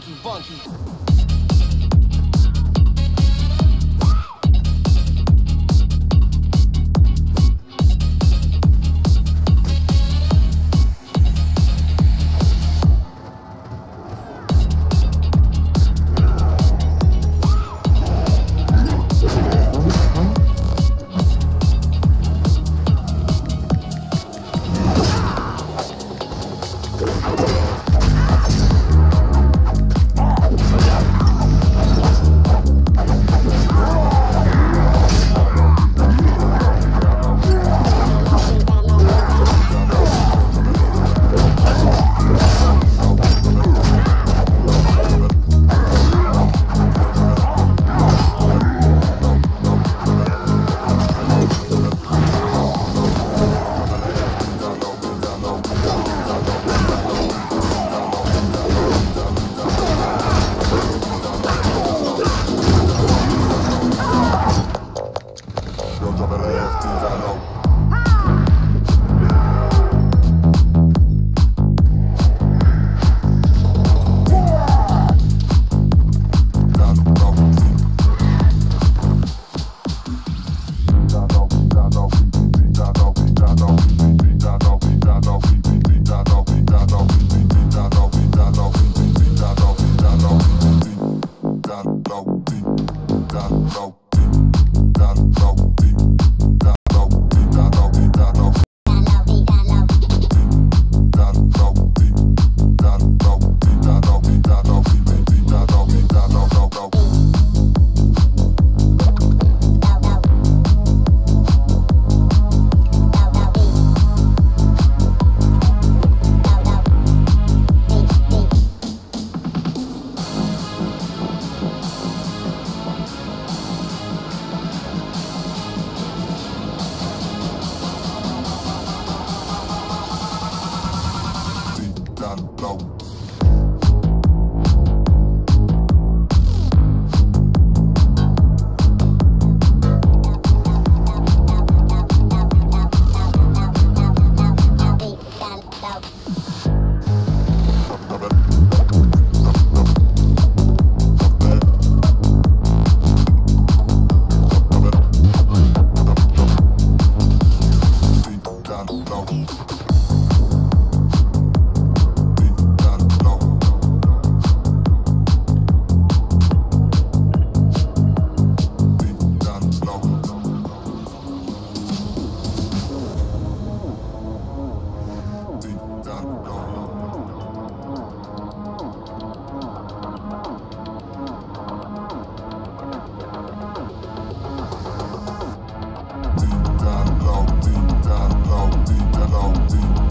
funky, funky.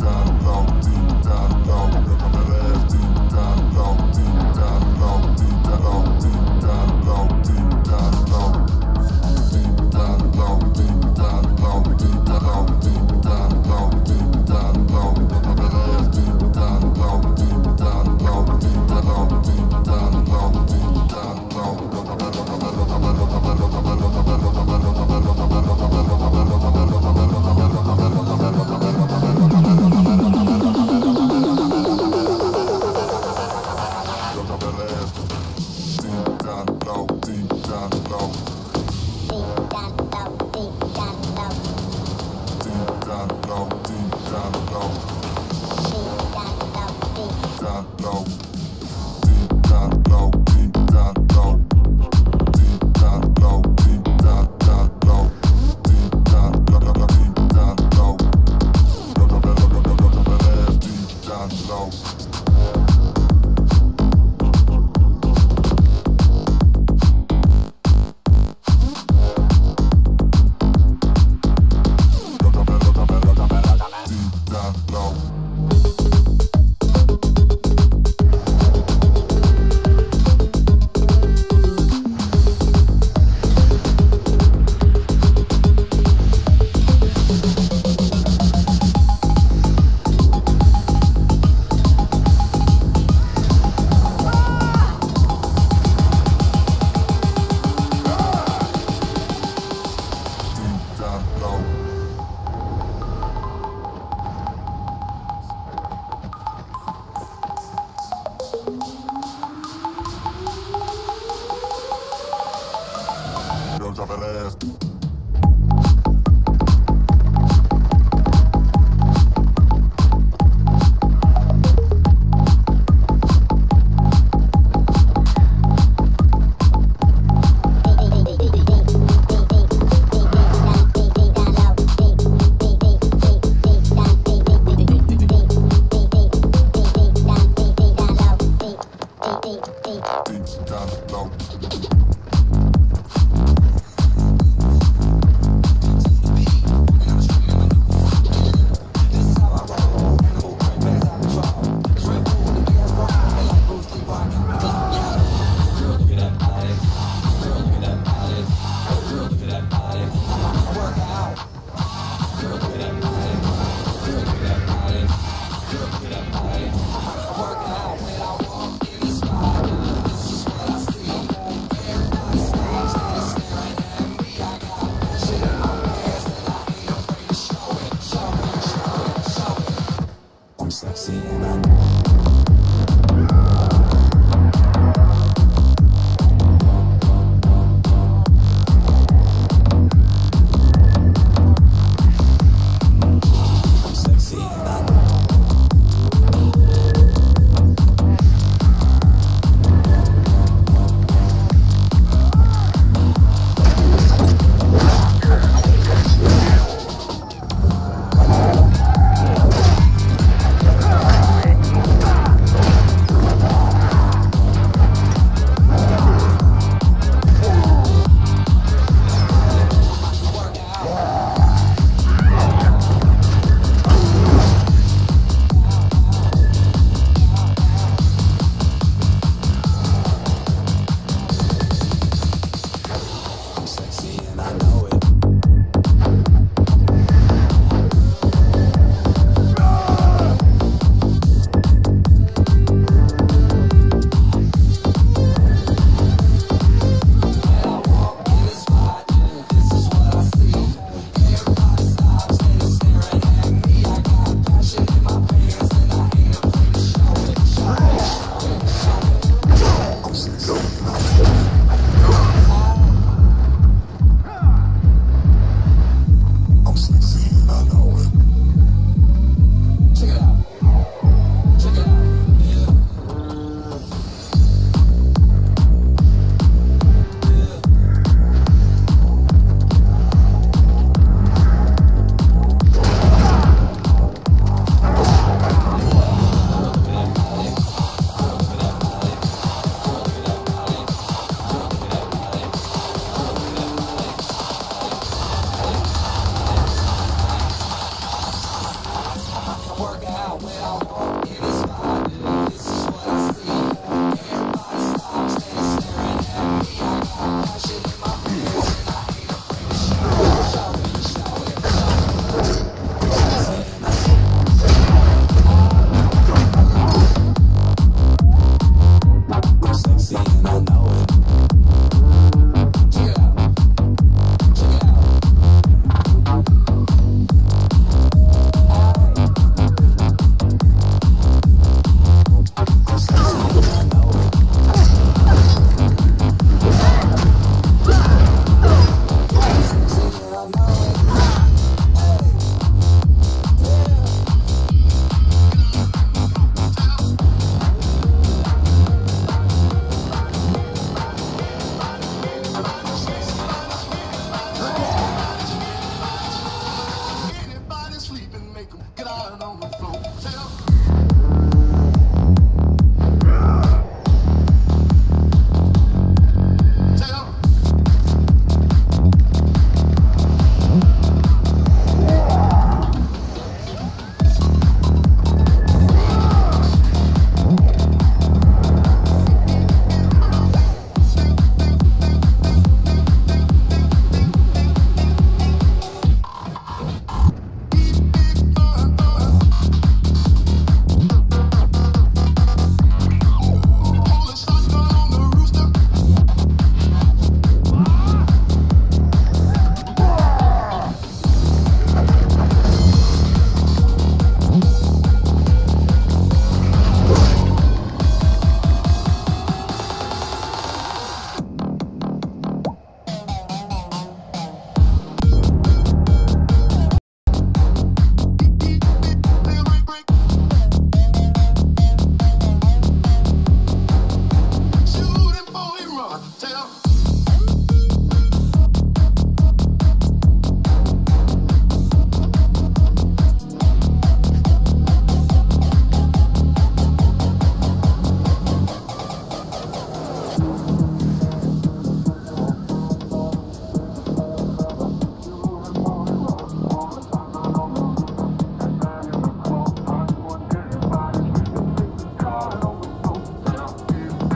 rock. 好多。